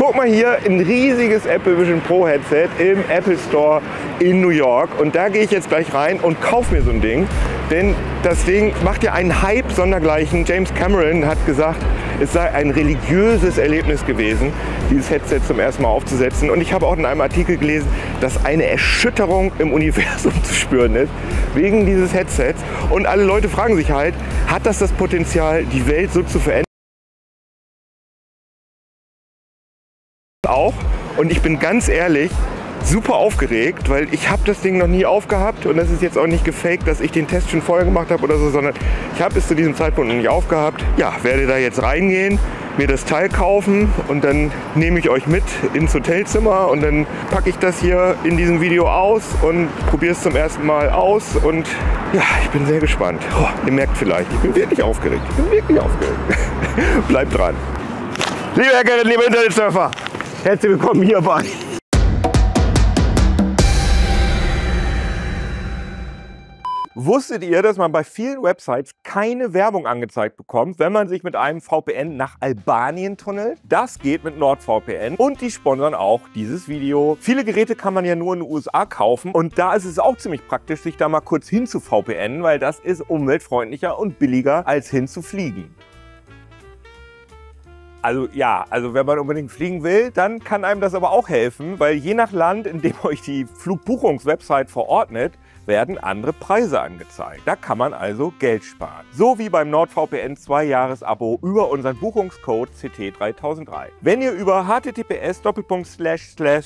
Guck mal hier, ein riesiges Apple Vision Pro Headset im Apple Store in New York. Und da gehe ich jetzt gleich rein und kaufe mir so ein Ding. Denn das Ding macht ja einen Hype sondergleichen. James Cameron hat gesagt, es sei ein religiöses Erlebnis gewesen, dieses Headset zum ersten Mal aufzusetzen. Und ich habe auch in einem Artikel gelesen, dass eine Erschütterung im Universum zu spüren ist, wegen dieses Headsets. Und alle Leute fragen sich halt, hat das das Potenzial, die Welt so zu verändern? Auch. Und ich bin ganz ehrlich, super aufgeregt, weil ich habe das Ding noch nie aufgehabt und das ist jetzt auch nicht gefaked, dass ich den Test schon vorher gemacht habe oder so, sondern ich habe es zu diesem Zeitpunkt noch nicht aufgehabt. Ja, werde da jetzt reingehen, mir das Teil kaufen und dann nehme ich euch mit ins Hotelzimmer und dann packe ich das hier in diesem Video aus und probiere es zum ersten Mal aus und ja, ich bin sehr gespannt. Oh, ihr merkt vielleicht, ich bin wirklich aufgeregt. Ich bin wirklich aufgeregt. Bleibt dran. Liebe Hackerinnen, liebe Internetsurfer, herzlich willkommen hierbei. Wusstet ihr, dass man bei vielen Websites keine Werbung angezeigt bekommt, wenn man sich mit einem VPN nach Albanien tunnelt? Das geht mit NordVPN und die sponsern auch dieses Video. Viele Geräte kann man ja nur in den USA kaufen und da ist es auch ziemlich praktisch, sich da mal kurz hin zu VPN, weil das ist umweltfreundlicher und billiger als hin zu fliegen. Also ja, also wenn man unbedingt fliegen will, dann kann einem das aber auch helfen, weil je nach Land, in dem euch die Flugbuchungswebsite verordnet, werden andere Preise angezeigt. Da kann man also Geld sparen. So wie beim NordVPN 2 Jahres Abo über unseren Buchungscode CT3003. Wenn ihr über https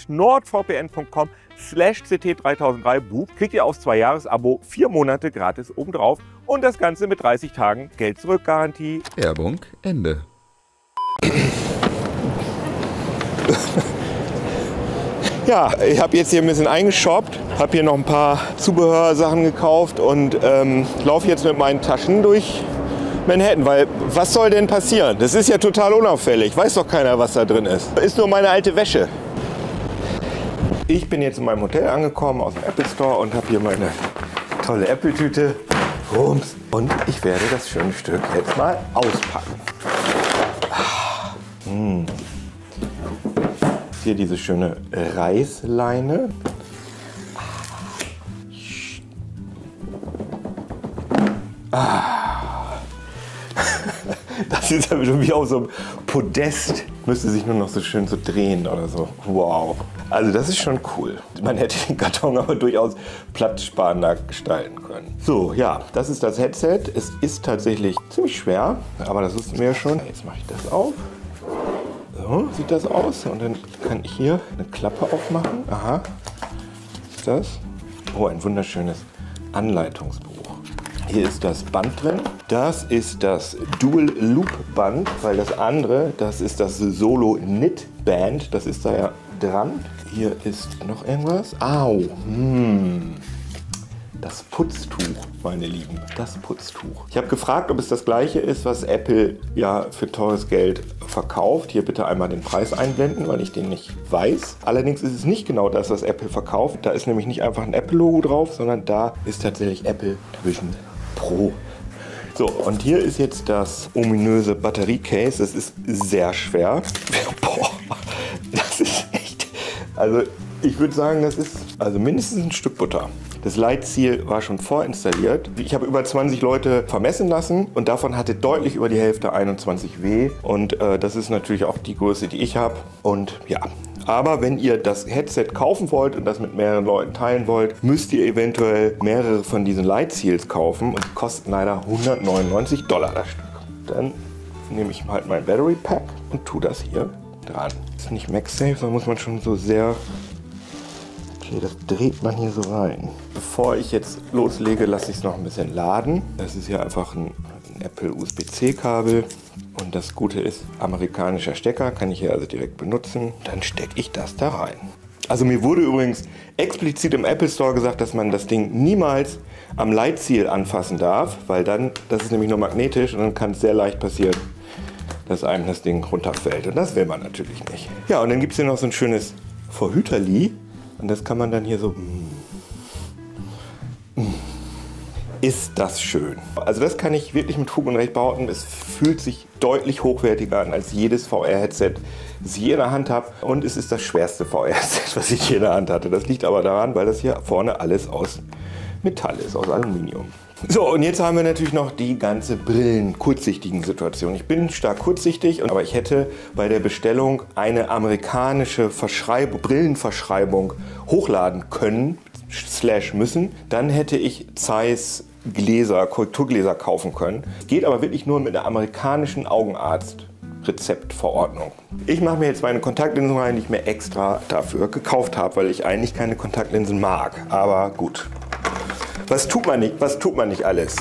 nordvpn.com slash CT3003 bucht, kriegt ihr aufs 2 Jahres Abo 4 Monate gratis obendrauf und das Ganze mit 30 Tagen Geld zurück Garantie. Werbung Ende. Ja, ich habe jetzt hier ein bisschen eingeshoppt, habe hier noch ein paar Zubehörsachen gekauft und ähm, laufe jetzt mit meinen Taschen durch Manhattan, weil was soll denn passieren? Das ist ja total unauffällig, weiß doch keiner, was da drin ist. Ist nur meine alte Wäsche. Ich bin jetzt in meinem Hotel angekommen aus dem Apple Store und habe hier meine tolle Apple-Tüte. Und ich werde das schöne Stück jetzt mal auspacken. Hm. Hier diese schöne Reißleine. Ah. Das ist ja schon wie auf so einem Podest. Müsste sich nur noch so schön so drehen oder so. Wow. Also das ist schon cool. Man hätte den Karton aber durchaus platzsparender gestalten können. So, ja, das ist das Headset. Es ist tatsächlich ziemlich schwer, aber das wussten wir ja schon. Jetzt mache ich das auf. So sieht das aus. Und dann kann ich hier eine Klappe aufmachen. Aha. Ist das? Oh, ein wunderschönes Anleitungsbuch. Hier ist das Band drin. Das ist das Dual Loop Band, weil das andere, das ist das Solo Knit Band. Das ist da ja dran. Hier ist noch irgendwas. Au. Hm. Das Putztuch, meine Lieben, das Putztuch. Ich habe gefragt, ob es das gleiche ist, was Apple ja für teures Geld verkauft. Hier bitte einmal den Preis einblenden, weil ich den nicht weiß. Allerdings ist es nicht genau das, was Apple verkauft. Da ist nämlich nicht einfach ein Apple-Logo drauf, sondern da ist tatsächlich Apple Vision Pro. So, und hier ist jetzt das ominöse Batteriecase. Das ist sehr schwer. Boah, das ist echt. Also, ich würde sagen, das ist also mindestens ein Stück Butter. Das Leitziel war schon vorinstalliert. Ich habe über 20 Leute vermessen lassen und davon hatte deutlich über die Hälfte 21W. Und äh, das ist natürlich auch die Größe, die ich habe. Und ja, aber wenn ihr das Headset kaufen wollt und das mit mehreren Leuten teilen wollt, müsst ihr eventuell mehrere von diesen Lightseals kaufen und die kosten leider 199 Dollar das Stück. Dann nehme ich halt mein Battery Pack und tue das hier dran. Ist nicht MagSafe, da muss man schon so sehr Okay, das dreht man hier so rein. Bevor ich jetzt loslege, lasse ich es noch ein bisschen laden. Das ist ja einfach ein, ein Apple USB-C-Kabel. Und das Gute ist, amerikanischer Stecker kann ich hier also direkt benutzen. Dann stecke ich das da rein. Also mir wurde übrigens explizit im Apple Store gesagt, dass man das Ding niemals am Leitziel anfassen darf, weil dann, das ist nämlich nur magnetisch und dann kann es sehr leicht passieren, dass einem das Ding runterfällt. Und das will man natürlich nicht. Ja, und dann gibt es hier noch so ein schönes Verhüterli. Und das kann man dann hier so. Mm, mm. ist das schön. Also das kann ich wirklich mit Fug und Recht behaupten. Es fühlt sich deutlich hochwertiger an als jedes VR-Headset, das ich je in der Hand habe. Und es ist das schwerste VR-Headset, was ich je in der Hand hatte. Das liegt aber daran, weil das hier vorne alles aus Metall ist, aus Aluminium. So, und jetzt haben wir natürlich noch die ganze Brillen-kurzsichtigen Situation. Ich bin stark kurzsichtig, aber ich hätte bei der Bestellung eine amerikanische Verschreibung, Brillenverschreibung hochladen können, slash müssen. Dann hätte ich Zeiss Gläser, Korrekturgläser kaufen können. Geht aber wirklich nur mit einer amerikanischen Augenarzt. Rezeptverordnung. Ich mache mir jetzt meine Kontaktlinsen rein, die ich mir extra dafür gekauft habe, weil ich eigentlich keine Kontaktlinsen mag. Aber gut, was tut man nicht? Was tut man nicht alles?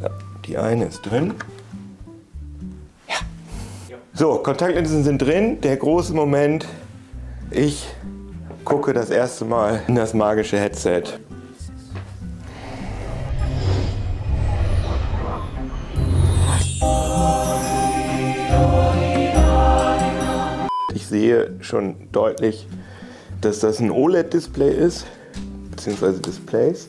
Ja, die eine ist drin. Ja. So, Kontaktlinsen sind drin. Der große Moment. Ich gucke das erste Mal in das magische Headset. Ich sehe schon deutlich, dass das ein OLED-Display ist bzw. Displays.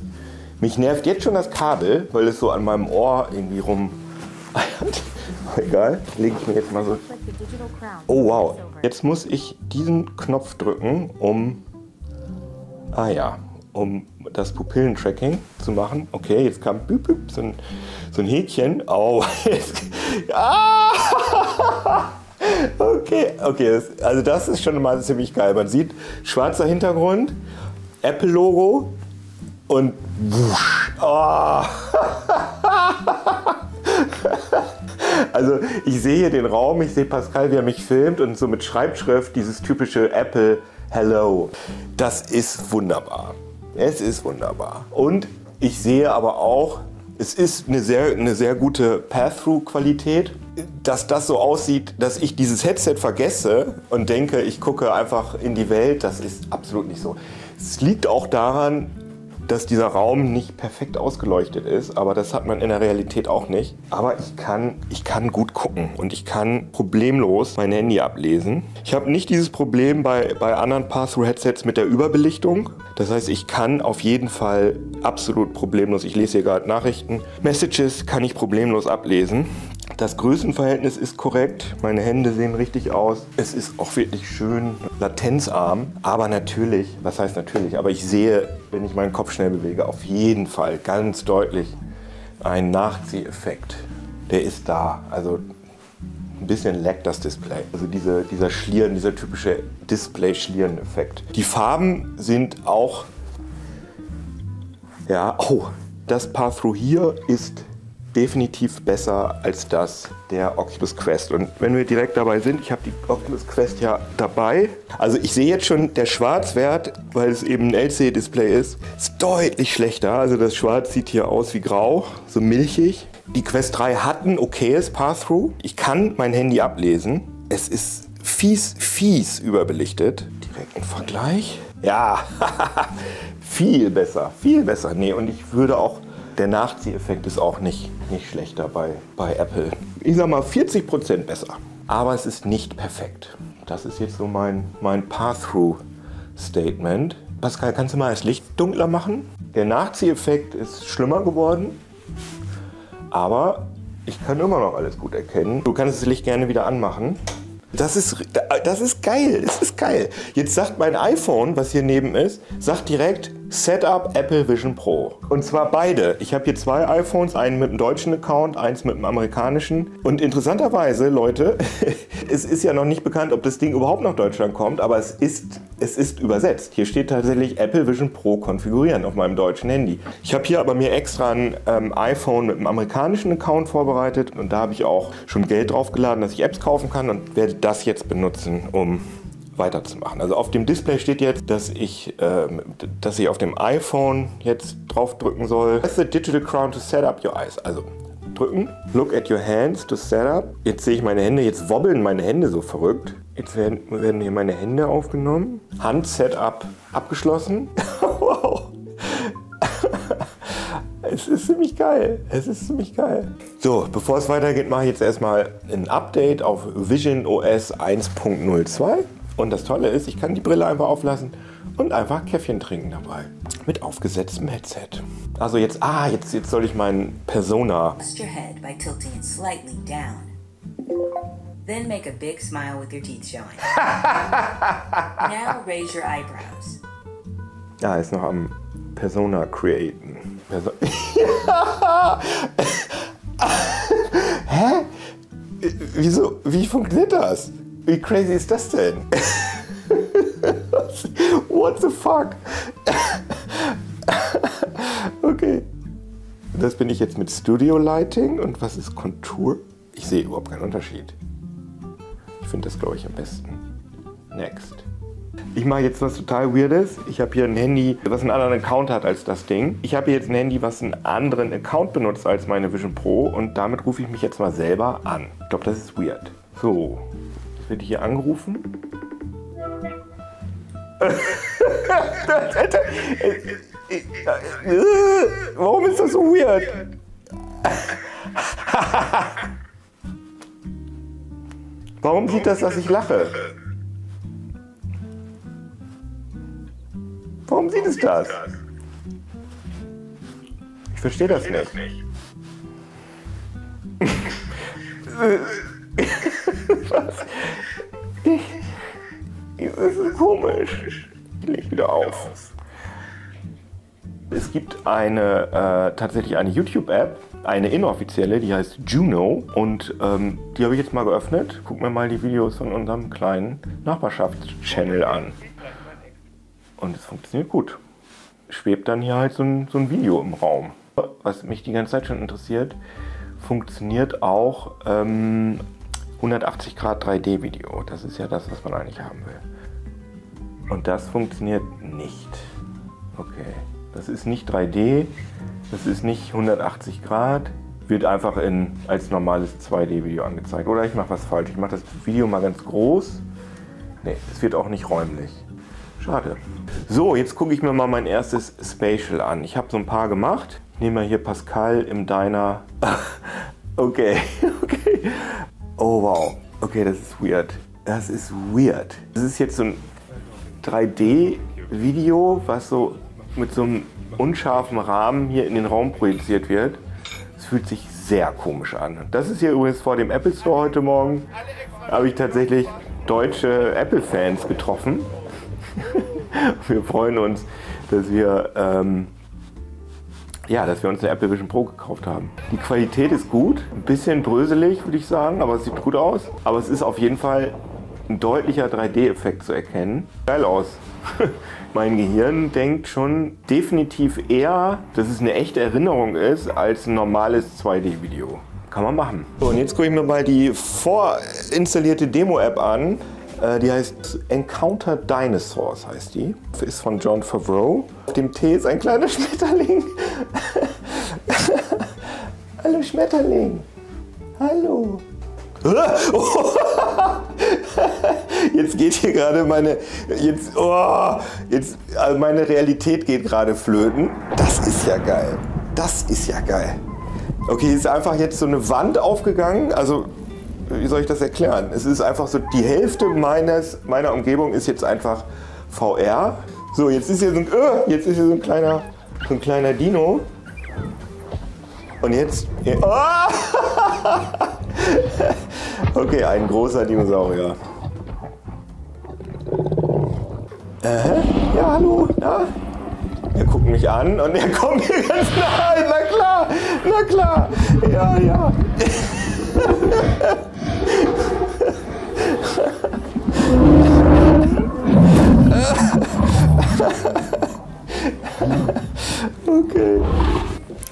Mich nervt jetzt schon das Kabel, weil es so an meinem Ohr irgendwie rum. Egal, lege ich mir jetzt mal so. Oh wow, jetzt muss ich diesen Knopf drücken, um. Ah ja, um das Pupillentracking zu machen. Okay, jetzt kam büb, büb, so, ein, so ein Häkchen. Oh, jetzt, ah! Okay, okay, also das ist schon mal ziemlich geil. Man sieht schwarzer Hintergrund Apple-Logo und wusch. Oh. Also ich sehe hier den Raum, ich sehe Pascal, wie er mich filmt und so mit Schreibschrift dieses typische Apple Hello. Das ist wunderbar. Es ist wunderbar. Und ich sehe aber auch, es ist eine sehr, eine sehr gute Path-Through-Qualität. Dass das so aussieht, dass ich dieses Headset vergesse und denke, ich gucke einfach in die Welt, das ist absolut nicht so. Es liegt auch daran, dass dieser Raum nicht perfekt ausgeleuchtet ist, aber das hat man in der Realität auch nicht. Aber ich kann, ich kann gut gucken und ich kann problemlos mein Handy ablesen. Ich habe nicht dieses Problem bei, bei anderen Pass-Through-Headsets mit der Überbelichtung. Das heißt, ich kann auf jeden Fall absolut problemlos, ich lese hier gerade Nachrichten, Messages kann ich problemlos ablesen. Das Größenverhältnis ist korrekt, meine Hände sehen richtig aus. Es ist auch wirklich schön latenzarm, aber natürlich, was heißt natürlich, aber ich sehe, wenn ich meinen Kopf schnell bewege, auf jeden Fall ganz deutlich einen Nachzieheffekt. Der ist da, also ein bisschen laggt das Display. Also diese, dieser Schlieren, dieser typische Display-Schlieren-Effekt. Die Farben sind auch, ja, oh, das Path-Through hier ist definitiv besser als das der Oculus Quest. Und wenn wir direkt dabei sind, ich habe die Oculus Quest ja dabei. Also ich sehe jetzt schon, der Schwarzwert, weil es eben ein LCD-Display ist, ist deutlich schlechter. Also das Schwarz sieht hier aus wie grau, so milchig. Die Quest 3 hat ein okayes Path-Through. Ich kann mein Handy ablesen. Es ist fies, fies überbelichtet. Direkt ein Vergleich. Ja, viel besser, viel besser. Nee, und ich würde auch der Nachzieheffekt ist auch nicht, nicht schlechter bei, bei Apple. Ich sag mal 40% besser. Aber es ist nicht perfekt. Das ist jetzt so mein, mein Path-Through-Statement. Pascal, kannst du mal das Licht dunkler machen? Der Nachzieheffekt ist schlimmer geworden. Aber ich kann immer noch alles gut erkennen. Du kannst das Licht gerne wieder anmachen. Das ist, das ist geil, das ist geil. Jetzt sagt mein iPhone, was hier neben ist, sagt direkt Setup Apple Vision Pro. Und zwar beide. Ich habe hier zwei iPhones, einen mit einem deutschen Account, eins mit einem amerikanischen. Und interessanterweise, Leute, es ist ja noch nicht bekannt, ob das Ding überhaupt nach Deutschland kommt, aber es ist, es ist übersetzt. Hier steht tatsächlich Apple Vision Pro konfigurieren auf meinem deutschen Handy. Ich habe hier aber mir extra ein ähm, iPhone mit einem amerikanischen Account vorbereitet und da habe ich auch schon Geld draufgeladen, dass ich Apps kaufen kann und werde das jetzt benutzen, um weiterzumachen. Also auf dem Display steht jetzt, dass ich, äh, dass ich auf dem iPhone jetzt drauf drücken soll. Press the digital crown to set up your eyes. Also drücken. Look at your hands to set up. Jetzt sehe ich meine Hände, jetzt wobbeln meine Hände so verrückt. Jetzt werden, werden hier meine Hände aufgenommen. Hand-Setup abgeschlossen. wow. Es ist ziemlich geil. Es ist ziemlich geil. So, bevor es weitergeht, mache ich jetzt erstmal ein Update auf Vision OS 1.02. Und das Tolle ist, ich kann die Brille einfach auflassen und einfach Käffchen trinken dabei. Mit aufgesetztem Headset. Also jetzt, ah, jetzt, jetzt soll ich meinen Persona. Adjust your head by tilting it slightly down. Then make a big smile with your teeth showing. now raise your eyebrows. Ja, ist noch am Persona createn. Perso Hä? Wieso? Wie funktioniert das? Wie crazy ist das denn? What the fuck? okay. Das bin ich jetzt mit Studio Lighting und was ist Kontur? Ich sehe überhaupt keinen Unterschied. Ich finde das, glaube ich, am besten. Next. Ich mache jetzt was total Weirdes. Ich habe hier ein Handy, was einen anderen Account hat als das Ding. Ich habe hier jetzt ein Handy, was einen anderen Account benutzt als meine Vision Pro und damit rufe ich mich jetzt mal selber an. Ich glaube, das ist weird. So, jetzt werde ich hier angerufen. Warum ist das so weird? Warum sieht das, dass ich lache? Warum sieht es das? Ich verstehe das nicht. Was? Das ist komisch. Ich leg wieder auf. Es gibt eine äh, tatsächlich eine YouTube-App, eine inoffizielle, die heißt Juno und ähm, die habe ich jetzt mal geöffnet. Guck mir mal die Videos von unserem kleinen Nachbarschaftschannel an. Und es funktioniert gut. Schwebt dann hier halt so ein, so ein Video im Raum. Was mich die ganze Zeit schon interessiert, funktioniert auch ähm, 180 Grad 3D-Video. Das ist ja das, was man eigentlich haben will. Und das funktioniert nicht. Okay. Das ist nicht 3D, das ist nicht 180 Grad, wird einfach in, als normales 2D-Video angezeigt. Oder ich mache was falsch. Ich mache das Video mal ganz groß. Ne, es wird auch nicht räumlich. Schade. So, jetzt gucke ich mir mal mein erstes Spatial an. Ich habe so ein paar gemacht. Ich nehme hier Pascal im Diner. okay, okay. Oh wow. Okay, das ist weird. Das ist weird. Das ist jetzt so ein 3D-Video, was so mit so einem unscharfen Rahmen hier in den Raum projiziert wird. Es fühlt sich sehr komisch an. Das ist hier übrigens vor dem Apple Store heute Morgen. Da habe ich tatsächlich deutsche Apple-Fans getroffen. wir freuen uns, dass wir, ähm, ja, dass wir uns eine Apple Vision Pro gekauft haben. Die Qualität ist gut, ein bisschen bröselig, würde ich sagen, aber es sieht gut aus. Aber es ist auf jeden Fall ein deutlicher 3D-Effekt zu erkennen. Geil aus. mein Gehirn denkt schon definitiv eher, dass es eine echte Erinnerung ist, als ein normales 2D-Video. Kann man machen. So, und jetzt gucke ich mir mal die vorinstallierte Demo-App an. Äh, die heißt Encounter Dinosaurs, heißt die. Ist von John Favreau. Auf dem T ist ein kleiner Schmetterling. Hallo Schmetterling. Hallo. Jetzt geht hier gerade meine, jetzt, oh, jetzt, also meine Realität geht gerade flöten. Das ist ja geil. Das ist ja geil. Okay, ist einfach jetzt so eine Wand aufgegangen. Also, wie soll ich das erklären? Es ist einfach so, die Hälfte meines, meiner Umgebung ist jetzt einfach VR. So, jetzt ist hier so ein, uh, jetzt ist hier so ein kleiner, so ein kleiner Dino. Und jetzt, oh! Okay, ein großer Dinosaurier. Äh, ja, hallo, ja. Er guckt mich an und er kommt mir ganz nah. Na klar, na klar. Ja, ja.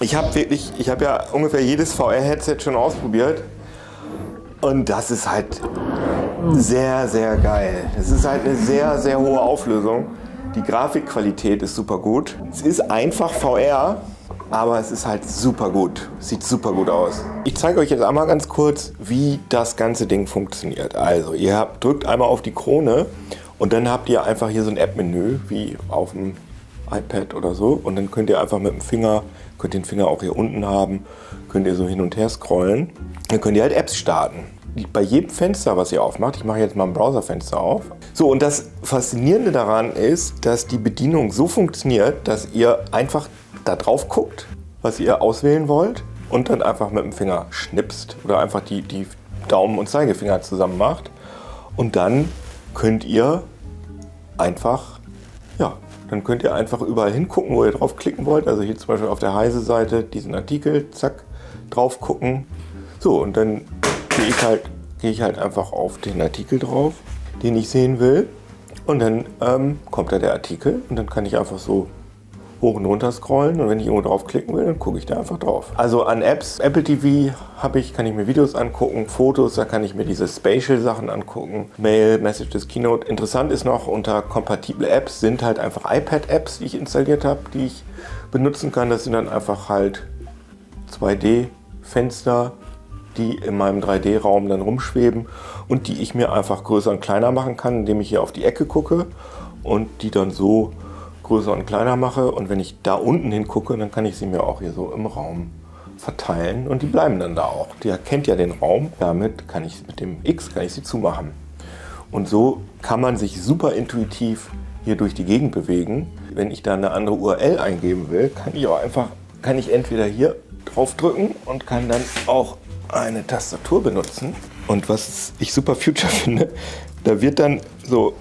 Ich habe wirklich, ich habe ja ungefähr jedes VR-Headset schon ausprobiert. Und das ist halt sehr, sehr geil. Es ist halt eine sehr, sehr hohe Auflösung. Die Grafikqualität ist super gut. Es ist einfach VR, aber es ist halt super gut. Sieht super gut aus. Ich zeige euch jetzt einmal ganz kurz, wie das ganze Ding funktioniert. Also, ihr habt, drückt einmal auf die Krone und dann habt ihr einfach hier so ein App-Menü, wie auf dem iPad oder so. Und dann könnt ihr einfach mit dem Finger, könnt den Finger auch hier unten haben, könnt ihr so hin und her scrollen. Dann könnt ihr halt Apps starten. bei jedem Fenster, was ihr aufmacht, ich mache jetzt mal ein Browserfenster auf. So, und das Faszinierende daran ist, dass die Bedienung so funktioniert, dass ihr einfach da drauf guckt, was ihr auswählen wollt und dann einfach mit dem Finger schnipst oder einfach die, die Daumen und Zeigefinger zusammen macht. Und dann könnt ihr einfach, ja, dann könnt ihr einfach überall hingucken, wo ihr draufklicken wollt. Also hier zum Beispiel auf der Heise-Seite diesen Artikel, zack, drauf gucken. So, und dann gehe ich, halt, gehe ich halt einfach auf den Artikel drauf, den ich sehen will. Und dann ähm, kommt da der Artikel und dann kann ich einfach so hoch und runter scrollen und wenn ich irgendwo draufklicken will, dann gucke ich da einfach drauf. Also an Apps, Apple TV habe ich, kann ich mir Videos angucken, Fotos, da kann ich mir diese Spatial-Sachen angucken, Mail, Messages, Keynote. Interessant ist noch, unter kompatible Apps sind halt einfach iPad-Apps, die ich installiert habe, die ich benutzen kann. Das sind dann einfach halt 2D-Fenster, die in meinem 3D-Raum dann rumschweben und die ich mir einfach größer und kleiner machen kann, indem ich hier auf die Ecke gucke und die dann so größer und kleiner mache. Und wenn ich da unten hingucke, dann kann ich sie mir auch hier so im Raum verteilen und die bleiben dann da auch. Die erkennt ja den Raum. Damit kann ich mit dem X kann ich sie zumachen. Und so kann man sich super intuitiv hier durch die Gegend bewegen. Wenn ich da eine andere URL eingeben will, kann ich auch einfach, kann ich entweder hier drauf drücken und kann dann auch eine Tastatur benutzen. Und was ich super future finde, da wird dann so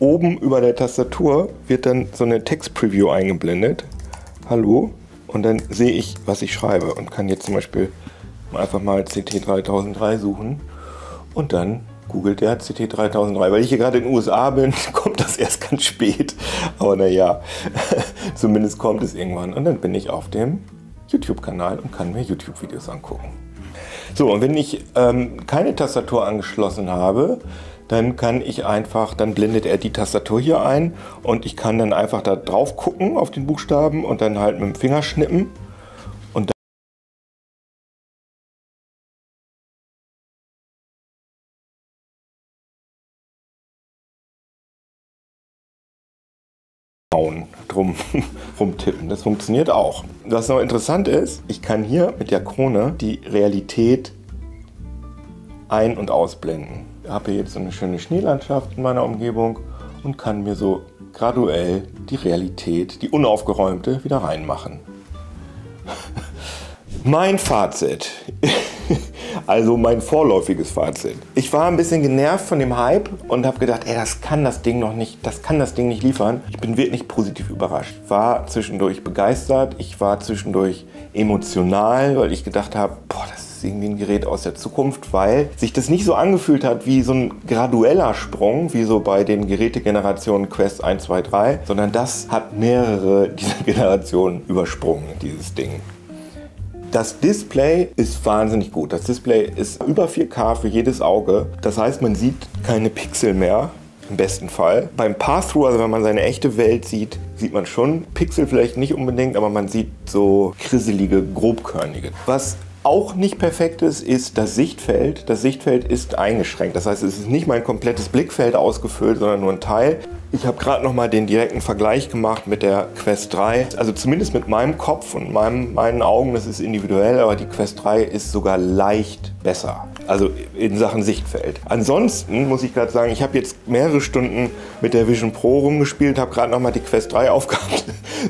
oben über der Tastatur wird dann so eine Text-Preview eingeblendet. Hallo. Und dann sehe ich, was ich schreibe und kann jetzt zum Beispiel einfach mal CT3003 suchen und dann googelt der CT3003. Weil ich hier gerade in den USA bin, kommt das erst ganz spät. Aber naja, zumindest kommt es irgendwann. Und dann bin ich auf dem YouTube-Kanal und kann mir YouTube-Videos angucken. So, und wenn ich ähm, keine Tastatur angeschlossen habe, dann kann ich einfach, dann blendet er die Tastatur hier ein und ich kann dann einfach da drauf gucken auf den Buchstaben und dann halt mit dem Finger schnippen und dann drum rumtippen. Das funktioniert auch. Was noch interessant ist, ich kann hier mit der Krone die Realität ein- und ausblenden habe jetzt so eine schöne Schneelandschaft in meiner Umgebung und kann mir so graduell die Realität, die unaufgeräumte, wieder reinmachen. mein Fazit. Also mein vorläufiges Fazit. Ich war ein bisschen genervt von dem Hype und habe gedacht, ey, das kann das Ding noch nicht, das kann das Ding nicht liefern. Ich bin wirklich positiv überrascht. War zwischendurch begeistert, ich war zwischendurch emotional, weil ich gedacht habe, boah, das ist irgendwie ein Gerät aus der Zukunft, weil sich das nicht so angefühlt hat wie so ein gradueller Sprung, wie so bei den Gerätegenerationen Quest 1, 2, 3, sondern das hat mehrere dieser Generationen übersprungen, dieses Ding. Das Display ist wahnsinnig gut. Das Display ist über 4K für jedes Auge. Das heißt, man sieht keine Pixel mehr im besten Fall. Beim Pass-Through, also wenn man seine echte Welt sieht, sieht man schon Pixel vielleicht nicht unbedingt, aber man sieht so krisselige, grobkörnige. Was auch nicht perfekt ist, ist das Sichtfeld. Das Sichtfeld ist eingeschränkt. Das heißt, es ist nicht mein komplettes Blickfeld ausgefüllt, sondern nur ein Teil. Ich habe gerade noch mal den direkten Vergleich gemacht mit der Quest 3. Also zumindest mit meinem Kopf und meinem, meinen Augen, das ist individuell, aber die Quest 3 ist sogar leicht besser. Also in Sachen Sichtfeld. Ansonsten muss ich gerade sagen, ich habe jetzt mehrere Stunden mit der Vision Pro rumgespielt, habe gerade noch mal die Quest 3 aufgehabt.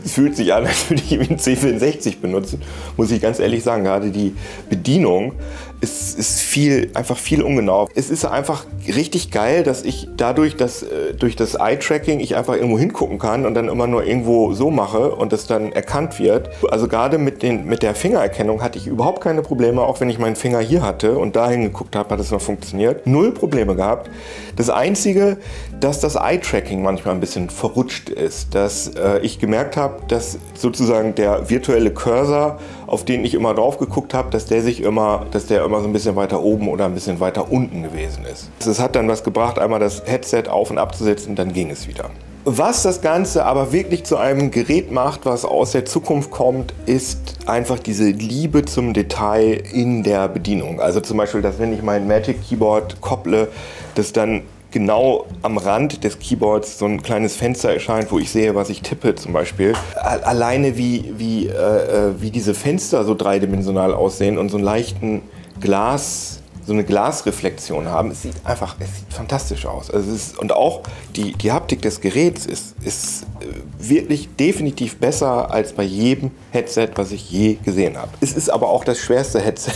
Es fühlt sich an, als würde ich einen C64 benutzen. Muss ich ganz ehrlich sagen, gerade die Bedienung es ist viel, einfach viel ungenau. Es ist einfach richtig geil, dass ich dadurch, dass äh, durch das Eye-Tracking ich einfach irgendwo hingucken kann und dann immer nur irgendwo so mache und das dann erkannt wird. Also gerade mit, den, mit der Fingererkennung hatte ich überhaupt keine Probleme, auch wenn ich meinen Finger hier hatte und dahin geguckt habe, hat es noch funktioniert. Null Probleme gehabt. Das Einzige, dass das Eye-Tracking manchmal ein bisschen verrutscht ist, dass äh, ich gemerkt habe, dass sozusagen der virtuelle Cursor, auf den ich immer drauf geguckt habe, dass der sich immer, dass der immer so ein bisschen weiter oben oder ein bisschen weiter unten gewesen ist. Es hat dann was gebracht, einmal das Headset auf und abzusetzen, dann ging es wieder. Was das Ganze aber wirklich zu einem Gerät macht, was aus der Zukunft kommt, ist einfach diese Liebe zum Detail in der Bedienung. Also zum Beispiel, dass wenn ich mein Magic Keyboard kopple, das dann genau am Rand des Keyboards so ein kleines Fenster erscheint, wo ich sehe, was ich tippe zum Beispiel. Alleine wie, wie, äh, äh, wie diese Fenster so dreidimensional aussehen und so einen leichten Glas, so eine Glasreflexion haben. Es sieht einfach, es sieht fantastisch aus. Also ist, und auch die, die Haptik des Geräts ist, ist äh, wirklich definitiv besser als bei jedem Headset, was ich je gesehen habe. Es ist aber auch das schwerste Headset,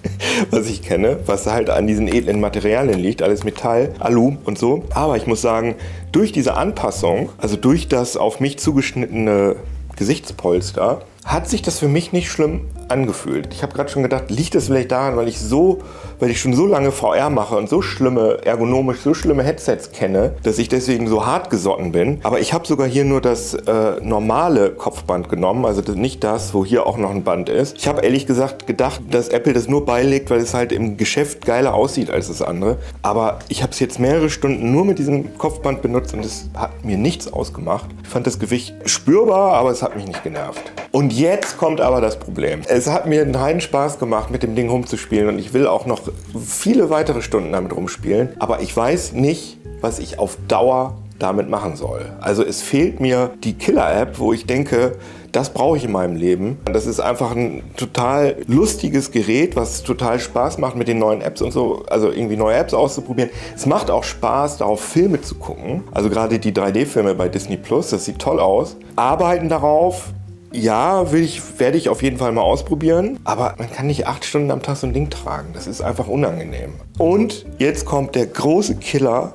was ich kenne, was halt an diesen edlen Materialien liegt, alles Metall, Alu und so. Aber ich muss sagen, durch diese Anpassung, also durch das auf mich zugeschnittene Gesichtspolster, hat sich das für mich nicht schlimm angefühlt. Ich habe gerade schon gedacht, liegt das vielleicht daran, weil ich so, weil ich schon so lange VR mache und so schlimme, ergonomisch so schlimme Headsets kenne, dass ich deswegen so hart gesotten bin. Aber ich habe sogar hier nur das äh, normale Kopfband genommen, also nicht das, wo hier auch noch ein Band ist. Ich habe ehrlich gesagt gedacht, dass Apple das nur beilegt, weil es halt im Geschäft geiler aussieht als das andere. Aber ich habe es jetzt mehrere Stunden nur mit diesem Kopfband benutzt und es hat mir nichts ausgemacht. Ich fand das Gewicht spürbar, aber es hat mich nicht genervt. Und jetzt kommt aber das Problem. Es hat mir einen Spaß gemacht, mit dem Ding rumzuspielen und ich will auch noch viele weitere Stunden damit rumspielen. Aber ich weiß nicht, was ich auf Dauer damit machen soll. Also es fehlt mir die Killer-App, wo ich denke, das brauche ich in meinem Leben. Das ist einfach ein total lustiges Gerät, was total Spaß macht mit den neuen Apps und so, also irgendwie neue Apps auszuprobieren. Es macht auch Spaß, darauf Filme zu gucken. Also gerade die 3D-Filme bei Disney Plus, das sieht toll aus. Arbeiten darauf, ja, will ich, werde ich auf jeden Fall mal ausprobieren. Aber man kann nicht acht Stunden am Tag so ein Ding tragen. Das ist einfach unangenehm. Und jetzt kommt der große Killer.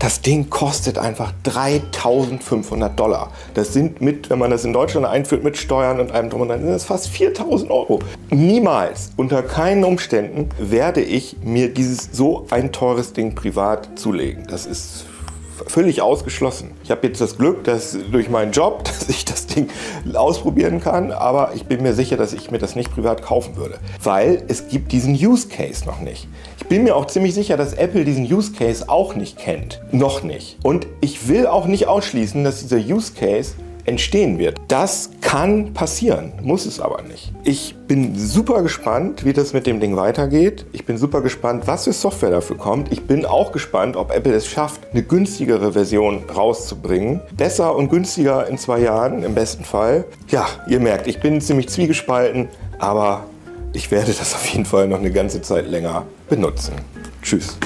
Das Ding kostet einfach 3500 Dollar. Das sind mit, wenn man das in Deutschland einführt, mit Steuern und allem drum und dran, sind das fast 4000 Euro. Niemals, unter keinen Umständen, werde ich mir dieses so ein teures Ding privat zulegen. Das ist völlig ausgeschlossen. Ich habe jetzt das Glück, dass durch meinen Job, dass ich das Ding ausprobieren kann, aber ich bin mir sicher, dass ich mir das nicht privat kaufen würde, weil es gibt diesen Use Case noch nicht. Ich bin mir auch ziemlich sicher, dass Apple diesen Use Case auch nicht kennt. Noch nicht. Und ich will auch nicht ausschließen, dass dieser Use Case entstehen wird. Das kann passieren, muss es aber nicht. Ich bin super gespannt, wie das mit dem Ding weitergeht. Ich bin super gespannt, was für Software dafür kommt. Ich bin auch gespannt, ob Apple es schafft, eine günstigere Version rauszubringen. Besser und günstiger in zwei Jahren im besten Fall. Ja, ihr merkt, ich bin ziemlich zwiegespalten, aber ich werde das auf jeden Fall noch eine ganze Zeit länger benutzen. Tschüss.